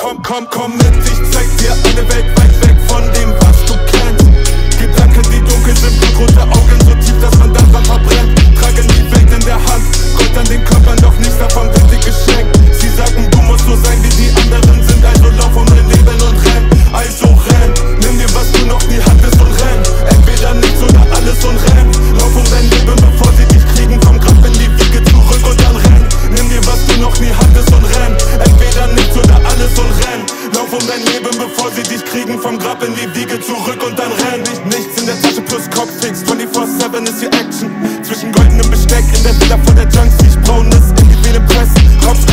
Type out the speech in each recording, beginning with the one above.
Komm, komm, komm mit, ich zeig dir eine Welt weit weg von dem Wald. kriegen vom Grab in die Wiege zurück und dann renn ich nichts in der Tasche plus Kopfhicks 24-7 ist hier Action. Zwischen goldenem Besteck in der Villa vor der Junkie Ich braun Braunes in die Vene pressen Raps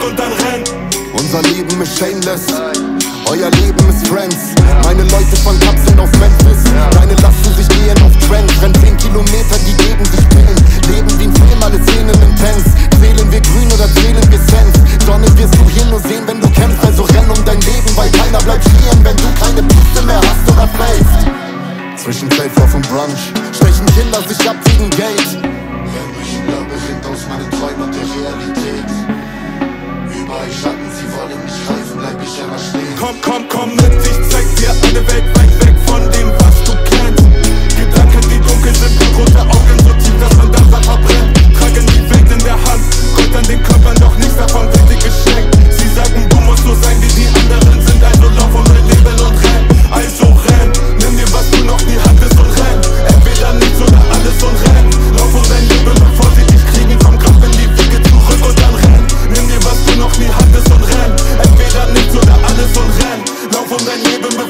zurück und dann rennt. Unser Leben ist shameless. Euer Leben ist Friends. Meine Leute von Cup sind auf Memphis. Deine lassen sich gehen auf Trends. Renn 10 Kilometer, die gegen sich spielen. Leben wie ein Film, alle Szenen intens. Zählen wir grün oder zählen wir Cent? Sonne wirst du hier nur sehen, wenn du kämpfst. Also renn um dein Leben, weil keiner bleibt stehen, wenn du keine Piste mehr hast oder fällst. Zwischen Safe auf und Brunch stechen Kinder sich ab wegen Gate. Wenn mich Liebe aus meinen Träumen und der Realität euch Schatten, sie wollen mich greifen, bleib ich immer stehen. Komm, komm, komm,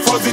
for the